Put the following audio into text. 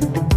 Bye.